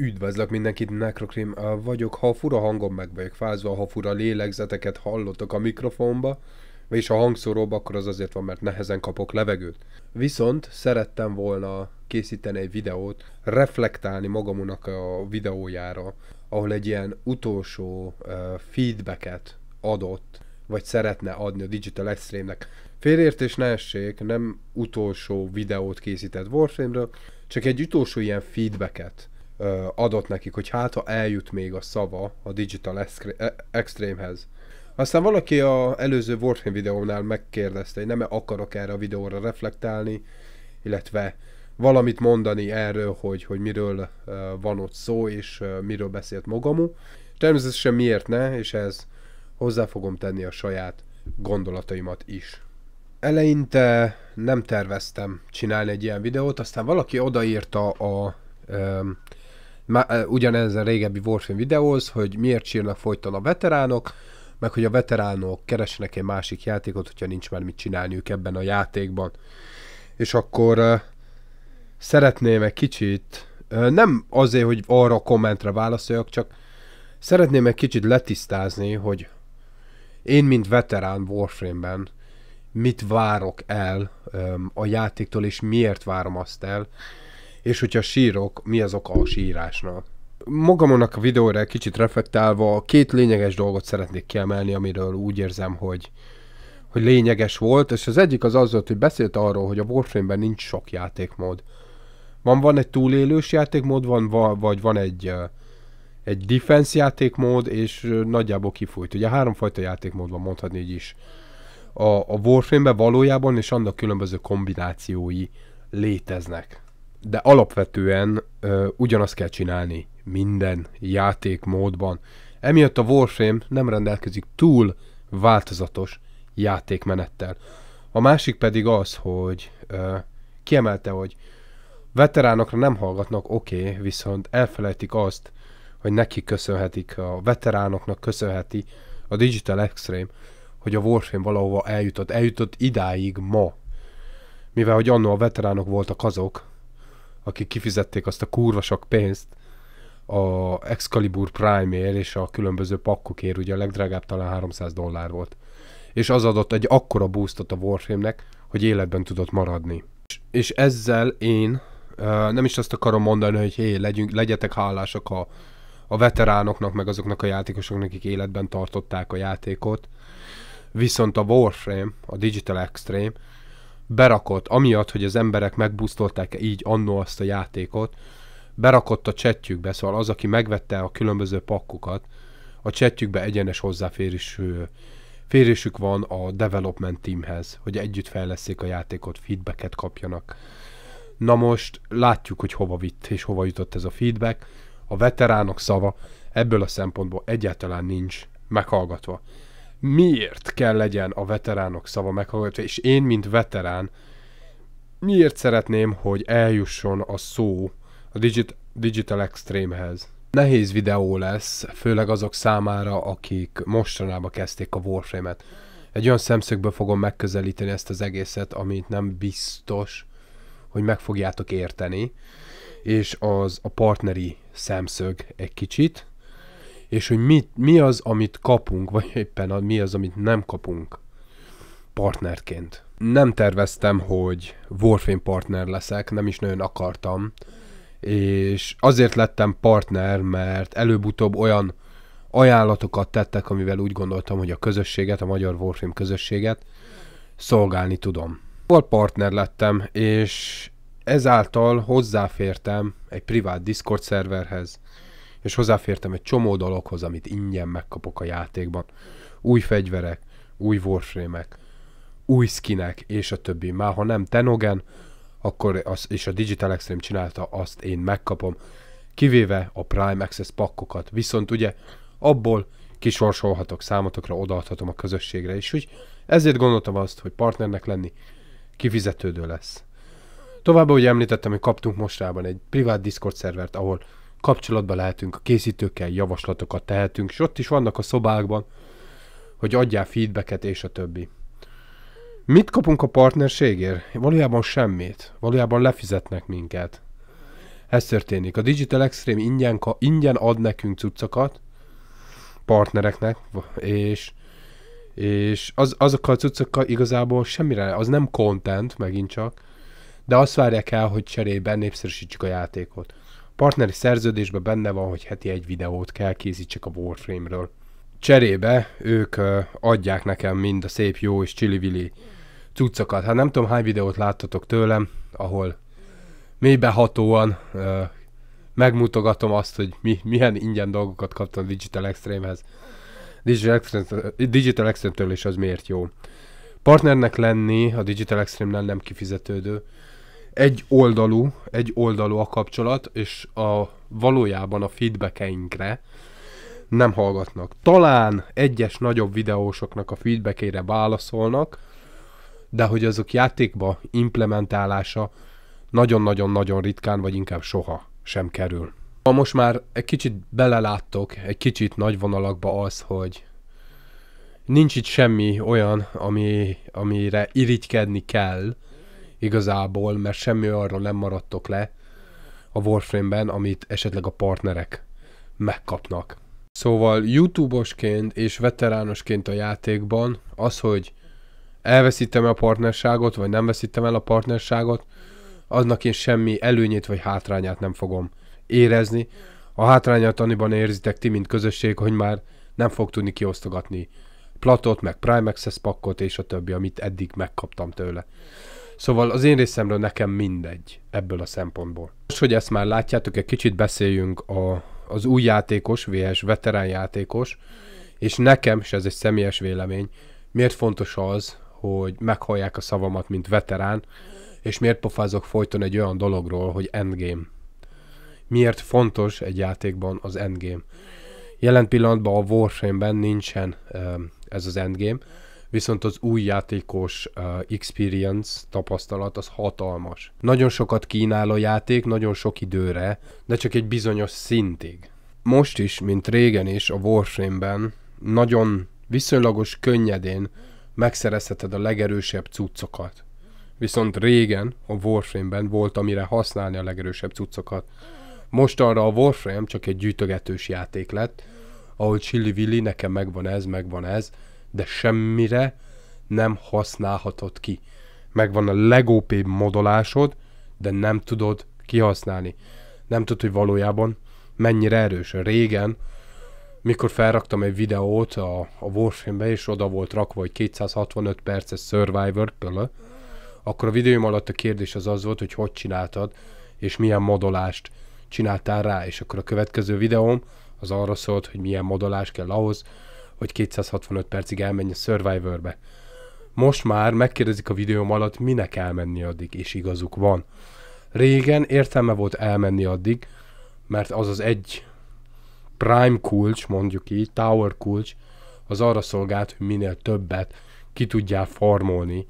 Üdvözlök mindenkit, Necrocrim vagyok. Ha fura hangom meg vagyok fázva, ha fura lélegzeteket hallottok a mikrofonba, és a hangszóróba, akkor az azért van, mert nehezen kapok levegőt. Viszont szerettem volna készíteni egy videót, reflektálni magamunak a videójára, ahol egy ilyen utolsó uh, feedbacket adott, vagy szeretne adni a Digital Extreme-nek. Félértés ne essék, nem utolsó videót készített Warframe-ről, csak egy utolsó ilyen feedbacket adott nekik, hogy hát ha eljut még a szava a Digital e- Extreme-hez. Aztán valaki a előző Warframe videónál megkérdezte, hogy nem akarok erre a videóra reflektálni, illetve valamit mondani erről, hogy, hogy miről van ott szó, és miről beszélt Mogamu. Természetesen miért ne, és ez hozzá fogom tenni a saját gondolataimat is. Eleinte nem terveztem csinálni egy ilyen videót, aztán valaki odaírta a um, ugyanezen régebbi Warframe videóhoz, hogy miért sírnak folyton a veteránok, meg hogy a veteránok keresnek egy másik játékot, hogyha nincs már mit csinálniuk ebben a játékban. És akkor uh, szeretném egy kicsit, nem azért, hogy arra a kommentre válaszoljak, csak szeretném egy kicsit letisztázni, hogy én, mint veterán Warframe-ben mit várok el a játéktól, és miért várom azt el, és hogyha sírok, mi az oka a sírásnak. Magamonak a videóra kicsit reflektálva két lényeges dolgot szeretnék kiemelni, amiről úgy érzem, hogy, hogy lényeges volt, és az egyik az az volt, hogy beszélt arról, hogy a Warframe-ben nincs sok játékmód. Van, van egy túlélős játékmód, van, vagy van egy, egy defense játékmód, és nagyjából kifújt. Ugye háromfajta játékmód van, mondhatni így is. A, a Warframe-ben valójában, és annak különböző kombinációi léteznek de alapvetően ö, ugyanazt kell csinálni minden játékmódban. Emiatt a Warframe nem rendelkezik túl változatos játékmenettel. A másik pedig az, hogy ö, kiemelte, hogy veteránokra nem hallgatnak, oké, okay, viszont elfelejtik azt, hogy neki köszönhetik, a veteránoknak köszönheti a Digital Extreme, hogy a Warframe valahova eljutott. Eljutott idáig ma. Mivel, hogy annó a veteránok voltak azok, akik kifizették azt a kurva sok pénzt a Excalibur Prime-ért és a különböző pakkokért, ugye a legdrágább talán 300 dollár volt. És az adott egy akkora boostot a Warframe-nek, hogy életben tudott maradni. És ezzel én nem is azt akarom mondani, hogy hé, legyünk, legyetek hálásak a, a veteránoknak, meg azoknak a játékosoknak, akik életben tartották a játékot. Viszont a Warframe, a Digital Extreme, berakott, amiatt, hogy az emberek megbusztolták így annó azt a játékot, berakott a csetjükbe, szóval az, aki megvette a különböző pakkokat, a csetjükbe egyenes hozzáférés férésük van a development teamhez, hogy együtt fejleszék a játékot, feedbacket kapjanak. Na most látjuk, hogy hova vitt és hova jutott ez a feedback. A veteránok szava ebből a szempontból egyáltalán nincs meghallgatva miért kell legyen a veteránok szava meghallgatva, és én, mint veterán, miért szeretném, hogy eljusson a szó a Digit- Digital Extreme-hez. Nehéz videó lesz, főleg azok számára, akik mostanában kezdték a Warframe-et. Egy olyan szemszögből fogom megközelíteni ezt az egészet, amit nem biztos, hogy meg fogjátok érteni, és az a partneri szemszög egy kicsit, és hogy mi, mi az, amit kapunk, vagy éppen mi az, amit nem kapunk partnerként. Nem terveztem, hogy Warframe partner leszek, nem is nagyon akartam, és azért lettem partner, mert előbb-utóbb olyan ajánlatokat tettek, amivel úgy gondoltam, hogy a közösséget, a magyar Warframe közösséget szolgálni tudom. Volt partner lettem, és ezáltal hozzáfértem egy privát Discord szerverhez, és hozzáfértem egy csomó dologhoz, amit ingyen megkapok a játékban. Új fegyverek, új warframe új skinek, és a többi. Már ha nem Tenogen, akkor az, és a Digital Extreme csinálta, azt én megkapom, kivéve a Prime Access pakkokat. Viszont ugye abból kisorsolhatok számotokra, odaadhatom a közösségre, és úgy ezért gondoltam azt, hogy partnernek lenni kifizetődő lesz. Továbbá, hogy említettem, hogy kaptunk mostában egy privát Discord szervert, ahol kapcsolatba lehetünk a készítőkkel, javaslatokat tehetünk, és ott is vannak a szobákban, hogy adjál feedbacket és a többi. Mit kapunk a partnerségért? Valójában semmit. Valójában lefizetnek minket. Ez történik. A Digital Extreme ingyen, ingyen ad nekünk cuccokat, partnereknek, és, és az, azokkal a cuccokkal igazából semmire, az nem content megint csak, de azt várják el, hogy cserében népszerűsítsük a játékot. Partneri szerződésben benne van, hogy heti egy videót kell készítsek a Warframe-ről. Cserébe ők adják nekem mind a szép jó és csili cuccokat. Hát nem tudom hány videót láttatok tőlem, ahol mélybehatóan uh, megmutogatom azt, hogy mi, milyen ingyen dolgokat kaptam Digital Extreme-hez. Digital Extreme, Digital Extreme-től is az miért jó. Partnernek lenni a Digital Extreme-nel nem kifizetődő. Egy oldalú, egy oldalú a kapcsolat, és a valójában a feedbackeinkre nem hallgatnak. Talán egyes nagyobb videósoknak a feedbackére válaszolnak, de hogy azok játékba implementálása nagyon-nagyon-nagyon ritkán, vagy inkább soha sem kerül. Ha most már egy kicsit beleláttok, egy kicsit nagy vonalakba az, hogy nincs itt semmi olyan, ami, amire irigykedni kell igazából, mert semmi arról nem maradtok le a Warframe-ben, amit esetleg a partnerek megkapnak. Szóval YouTube-osként és veteránosként a játékban az, hogy elveszítem a partnerságot, vagy nem veszítem el a partnerságot, aznak én semmi előnyét vagy hátrányát nem fogom érezni. A hátrányát annyiban érzitek ti, mint közösség, hogy már nem fog tudni kiosztogatni platot, meg Prime Access pakkot és a többi, amit eddig megkaptam tőle. Szóval az én részemről nekem mindegy ebből a szempontból. Most, hogy ezt már látjátok, egy kicsit beszéljünk a, az új játékos, vs. veterán játékos, és nekem, és ez egy személyes vélemény, miért fontos az, hogy meghallják a szavamat, mint veterán, és miért pofázok folyton egy olyan dologról, hogy endgame. Miért fontos egy játékban az endgame? Jelen pillanatban a Warframe-ben nincsen ez az endgame, viszont az új játékos uh, experience, tapasztalat az hatalmas. Nagyon sokat kínál a játék, nagyon sok időre, de csak egy bizonyos szintig. Most is, mint régen is a Warframe-ben, nagyon viszonylagos könnyedén megszerezheted a legerősebb cuccokat. Viszont régen a Warframe-ben volt, amire használni a legerősebb cuccokat. Most a Warframe csak egy gyűjtögetős játék lett, ahol Chili Willy, nekem megvan ez, megvan ez, de semmire nem használhatod ki. Megvan a legóp modolásod, de nem tudod kihasználni. Nem tudod, hogy valójában mennyire erős. Régen, mikor felraktam egy videót a, a Warframe-be, és oda volt rakva, hogy 265 perces Survivor, pölö, akkor a videóm alatt a kérdés az az volt, hogy hogy csináltad, és milyen modolást csináltál rá, és akkor a következő videóm az arra szólt, hogy milyen modolás kell ahhoz, hogy 265 percig elmenj a Survivorbe. Most már megkérdezik a videóm alatt, minek elmenni addig, és igazuk van. Régen értelme volt elmenni addig, mert az az egy prime kulcs, mondjuk így, tower kulcs, az arra szolgált, hogy minél többet ki tudjál farmolni,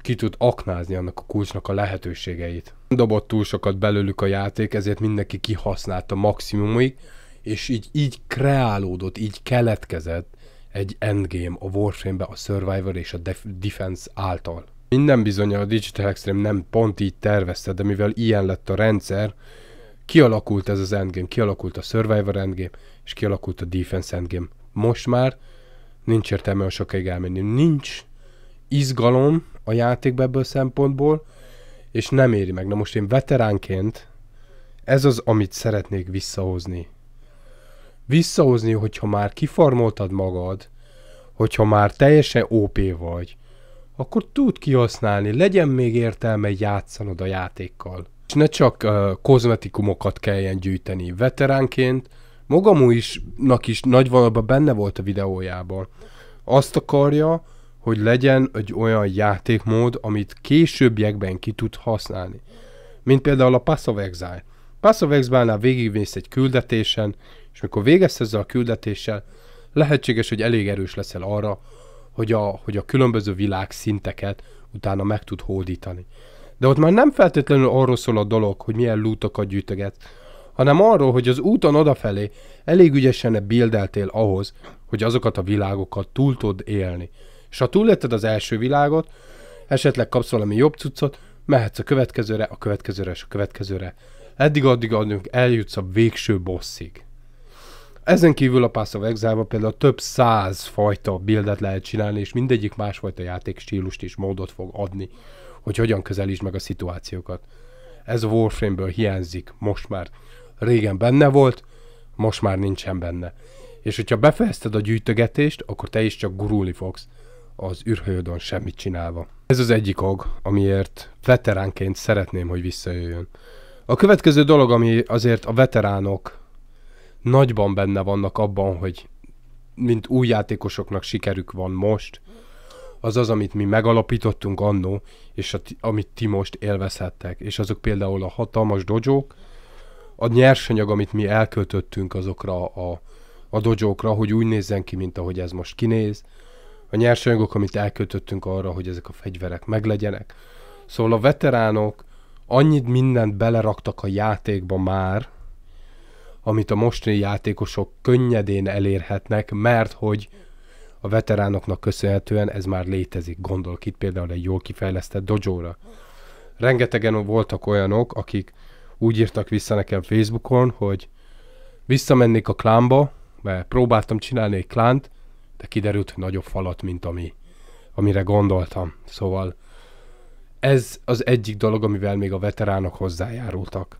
ki tud aknázni annak a kulcsnak a lehetőségeit. Nem dobott túl sokat belőlük a játék, ezért mindenki kihasználta maximumig, és így, így kreálódott, így keletkezett egy endgame a Warframe-be a Survivor és a Def- Defense által. Minden bizony a Digital Extreme nem pont így tervezte, de mivel ilyen lett a rendszer, kialakult ez az endgame, kialakult a Survivor endgame, és kialakult a Defense endgame. Most már nincs értelme a sokáig elmenni. Nincs izgalom a játékba ebből szempontból, és nem éri meg. Na most én veteránként ez az, amit szeretnék visszahozni. Visszahozni, hogyha már kifarmoltad magad, hogyha már teljesen OP vagy, akkor tud kihasználni, legyen még értelme játszanod a játékkal. És ne csak uh, kozmetikumokat kelljen gyűjteni. Veteránként magam is, is nagy vonalban benne volt a videójában. Azt akarja, hogy legyen egy olyan játékmód, amit későbbiekben ki tud használni. Mint például a Pass of Exile. Pass of Exile-nál végigmész egy küldetésen, és mikor végezsz ezzel a küldetéssel, lehetséges, hogy elég erős leszel arra, hogy a, hogy a különböző világ szinteket utána meg tud hódítani. De ott már nem feltétlenül arról szól a dolog, hogy milyen lootokat gyűjtöget, hanem arról, hogy az úton odafelé elég ügyesen bildeltél ahhoz, hogy azokat a világokat túl tud élni. És ha túlélted az első világot, esetleg kapsz valami jobb cuccot, mehetsz a következőre, a következőre és a következőre. eddig-addig addig eljutsz a végső bosszig. Ezen kívül a Pass of exile például több száz fajta buildet lehet csinálni, és mindegyik másfajta játékstílust és módot fog adni, hogy hogyan közelítsd meg a szituációkat. Ez a Warframe-ből hiányzik, most már régen benne volt, most már nincsen benne. És hogyha befejezted a gyűjtögetést, akkor te is csak gurulni fogsz az űrhajódon semmit csinálva. Ez az egyik ok, amiért veteránként szeretném, hogy visszajöjjön. A következő dolog, ami azért a veteránok nagyban benne vannak abban, hogy mint új játékosoknak sikerük van most, az az, amit mi megalapítottunk annó, és a, amit ti most élvezhettek. És azok például a hatalmas dojók, a nyersanyag, amit mi elköltöttünk azokra a, a dojókra, hogy úgy nézzen ki, mint ahogy ez most kinéz, a nyersanyagok, amit elköltöttünk arra, hogy ezek a fegyverek meglegyenek. Szóval a veteránok annyit mindent beleraktak a játékba már, amit a mostani játékosok könnyedén elérhetnek, mert hogy a veteránoknak köszönhetően ez már létezik. Gondolok itt például egy jól kifejlesztett dojóra. Rengetegen voltak olyanok, akik úgy írtak vissza nekem Facebookon, hogy visszamennék a klánba, mert próbáltam csinálni egy klánt, de kiderült, nagyobb falat, mint ami, amire gondoltam. Szóval ez az egyik dolog, amivel még a veteránok hozzájárultak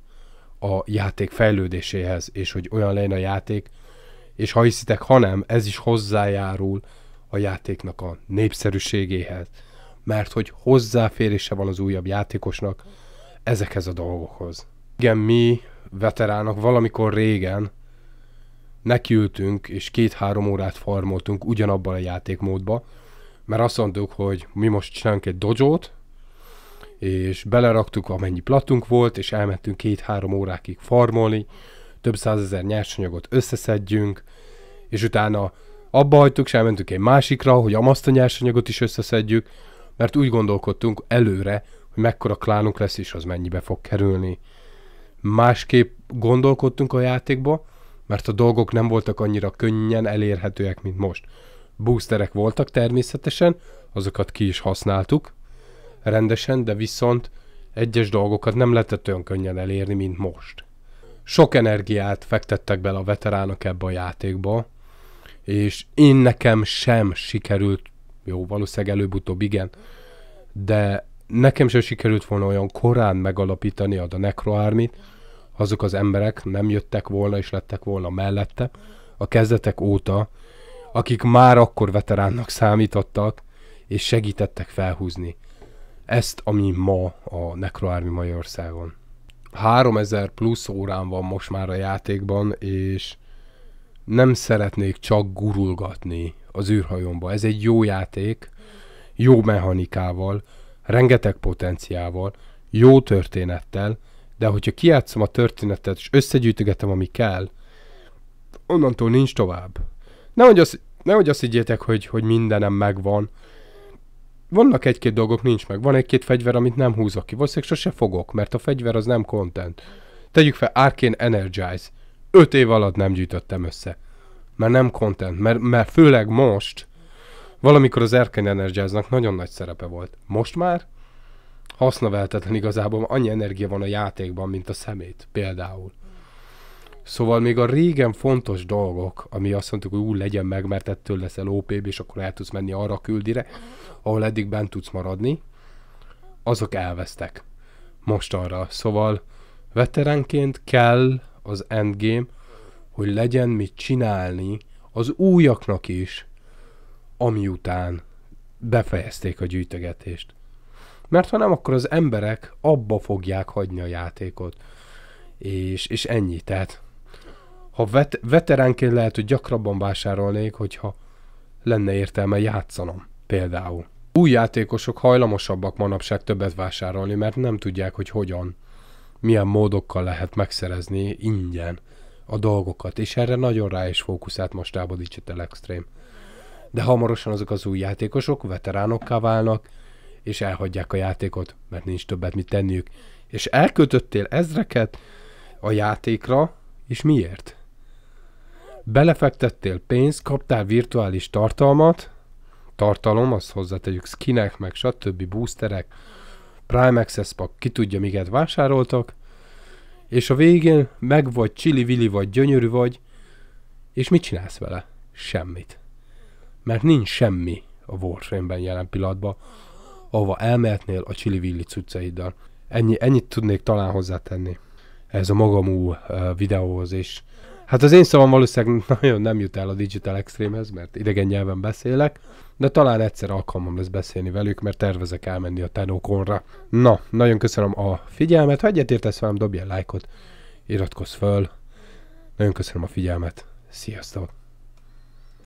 a játék fejlődéséhez, és hogy olyan legyen a játék, és ha hiszitek, hanem ez is hozzájárul a játéknak a népszerűségéhez, mert hogy hozzáférése van az újabb játékosnak ezekhez a dolgokhoz. Igen, mi veteránok valamikor régen nekiültünk, és két-három órát farmoltunk ugyanabban a játékmódba, mert azt mondtuk, hogy mi most csinálunk egy dojót, és beleraktuk amennyi platunk volt, és elmentünk két-három órákig farmolni, több százezer nyersanyagot összeszedjünk, és utána abba hagytuk, és elmentünk egy másikra, hogy amazt a nyersanyagot is összeszedjük, mert úgy gondolkodtunk előre, hogy mekkora klánunk lesz, és az mennyibe fog kerülni. Másképp gondolkodtunk a játékba, mert a dolgok nem voltak annyira könnyen elérhetőek, mint most. Boosterek voltak természetesen, azokat ki is használtuk rendesen, de viszont egyes dolgokat nem lehetett olyan könnyen elérni, mint most. Sok energiát fektettek bele a veteránok ebbe a játékba, és én nekem sem sikerült, jó, valószínűleg előbb-utóbb igen, de nekem sem sikerült volna olyan korán megalapítani a Necro Army-t, azok az emberek nem jöttek volna és lettek volna mellette a kezdetek óta, akik már akkor veteránnak számítottak, és segítettek felhúzni ezt, ami ma a Necroarmy Magyarországon. 3000 plusz órán van most már a játékban, és nem szeretnék csak gurulgatni az űrhajómba. Ez egy jó játék, jó mechanikával, rengeteg potenciával, jó történettel, de hogyha kiátszom a történetet, és összegyűjtögetem, ami kell, onnantól nincs tovább. Nehogy azt, nehogy azt higgyétek, hogy, hogy mindenem megvan. Vannak egy-két dolgok, nincs meg. Van egy-két fegyver, amit nem húzok ki. Valószínűleg sose fogok, mert a fegyver az nem content. Tegyük fel Arcane Energize. Öt év alatt nem gyűjtöttem össze. Mert nem content. Mert, mert főleg most, valamikor az Arcane Energize-nak nagyon nagy szerepe volt. Most már hasznaveltetlen igazából, annyi energia van a játékban, mint a szemét például. Szóval még a régen fontos dolgok, ami azt mondtuk, hogy úgy legyen meg, mert ettől leszel OPB, és akkor el tudsz menni arra küldire, ahol eddig bent tudsz maradni, azok elvesztek. Most arra. Szóval veteránként kell az endgame, hogy legyen mit csinálni az újaknak is, ami után befejezték a gyűjtögetést. Mert ha nem, akkor az emberek abba fogják hagyni a játékot. És, és ennyi. Tehát ha vet, veteránként lehet, hogy gyakrabban vásárolnék, hogyha lenne értelme játszanom. Például. Új játékosok hajlamosabbak manapság többet vásárolni, mert nem tudják, hogy hogyan, milyen módokkal lehet megszerezni ingyen a dolgokat, és erre nagyon rá is fókuszált most a Digital Extreme. De hamarosan azok az új játékosok veteránokká válnak, és elhagyják a játékot, mert nincs többet mit tenniük. És elköltöttél ezreket a játékra, és miért? Belefektettél pénzt, kaptál virtuális tartalmat, tartalom, azt hozzátegyük skinek, meg stb. boosterek, Prime Access Pack, ki tudja, miket vásároltak, és a végén meg vagy csili-vili vagy gyönyörű vagy, és mit csinálsz vele? Semmit. Mert nincs semmi a Warframe-ben jelen pillanatban, ahova elmehetnél a csili-villi cuccaiddal. Ennyi, ennyit tudnék talán hozzátenni ez a magamú videóhoz, és hát az én szavam valószínűleg nagyon nem jut el a Digital Extremehez, mert idegen nyelven beszélek, de talán egyszer alkalmam lesz beszélni velük, mert tervezek elmenni a Tenokonra. Na, nagyon köszönöm a figyelmet, ha egyetértesz velem, dobj egy lájkot, iratkozz föl. Nagyon köszönöm a figyelmet. Sziasztok!